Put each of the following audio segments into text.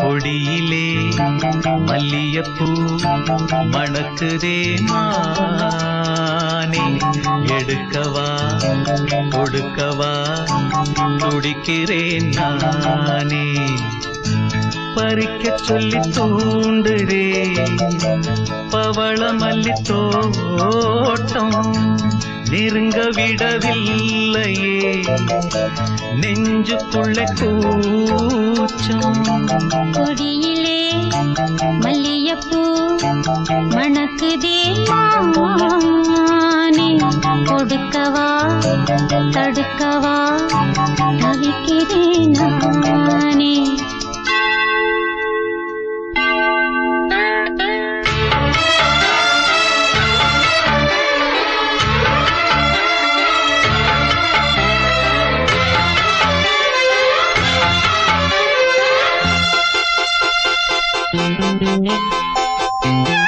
கொடியிலே மல்லியப்பூ மணக்குதே மானே. எடுக்கவா கொடுக்கவா துடிக்கிறேன் நானே. பறிக்க சொல்லி தூண்டுதே பவள மல்லி தோட்டம் நெருங்க விடவில்லையே. நெஞ்சுக்குள்ள கூச்சம் கொடியிலே மல்லியப்பூ மணக்குதே மானே கொடுக்கவா தடுக்க Thank you.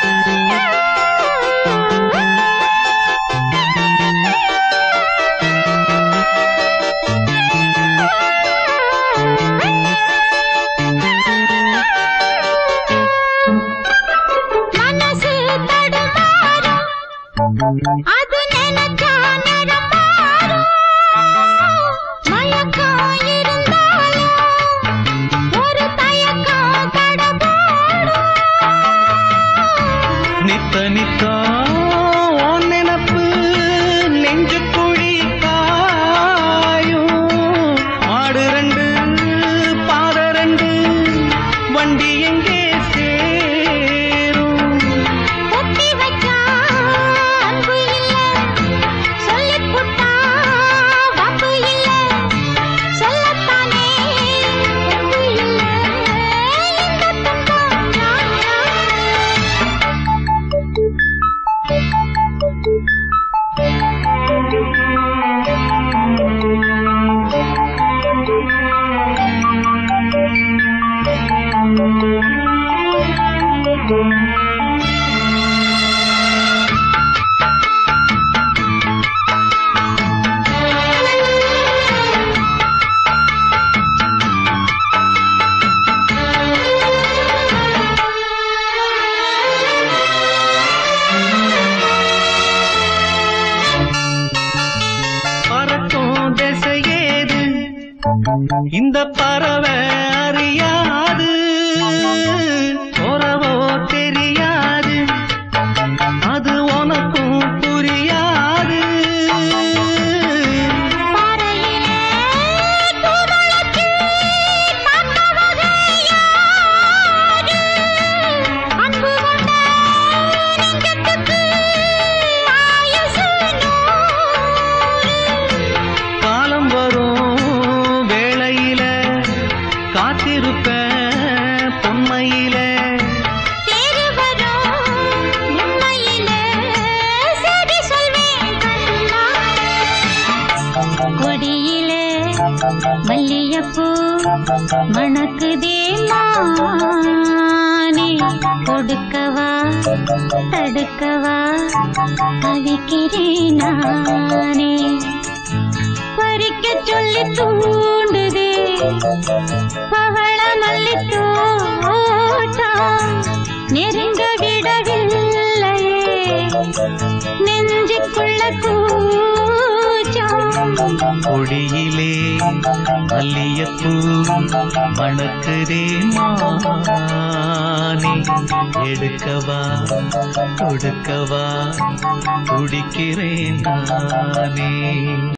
பறவை அறியாது பொன்மையில தேறு மல்லியப்பூ மணக்குதே மானே. கொடுக்கவா தடுக்கவா தவிக்கிறேன் நானே. பறிக்க சொல்லி தூண்டுதே நெருங்க விடவில்லையே நெஞ்சுக்குள்ள கூச்சம். கொடியிலே மல்லியப்பூ மணக்குதே மானே. எடுக்கவா கொடுக்கவா துடிக்கிறேன் நானே.